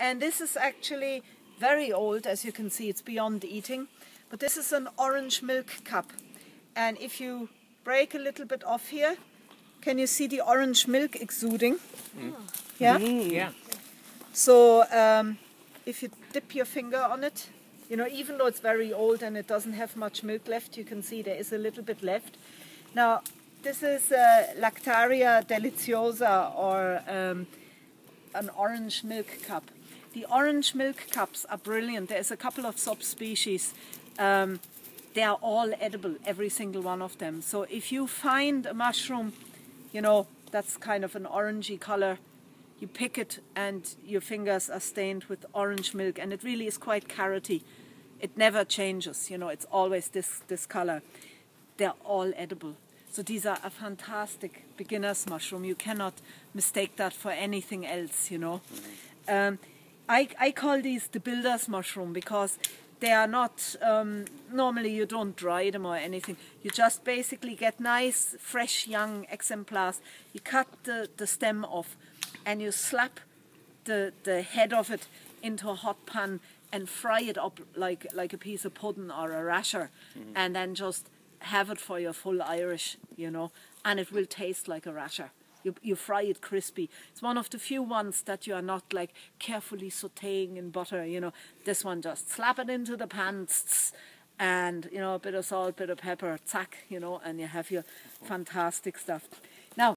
And this is actually very old, as you can see, it's beyond eating. But this is an orange milkcap. And if you break a little bit off here, can you see the orange milk exuding? Mm. Yeah? Mm, yeah. So um, if you dip your finger on it, you know, even though it's very old and it doesn't have much milk left, you can see there is a little bit left. Now, this is uh, Lactaria deliciosa or um, an orange milkcap. The orange milkcaps are brilliant. There's a couple of subspecies. Um, they are all edible, every single one of them. So if you find a mushroom, you know, that's kind of an orangey color, you pick it and your fingers are stained with orange milk and it really is quite carroty. It never changes, you know, it's always this, this color. They're all edible. So these are a fantastic beginner's mushroom. You cannot mistake that for anything else, you know. Um, I, I call these the builder's mushroom because they are not, um, normally you don't dry them or anything. You just basically get nice, fresh, young exemplars. You cut the, the stem off and you slap the, the head of it into a hot pan and fry it up like, like a piece of pudding or a rasher mm -hmm. and then just have it for your full Irish, you know, and it will taste like a rasher. You, you fry it crispy. It's one of the few ones that you are not like carefully sauteing in butter, you know. This one just slap it into the pan and, you know, a bit of salt, bit of pepper, tack, you know, and you have your fantastic stuff.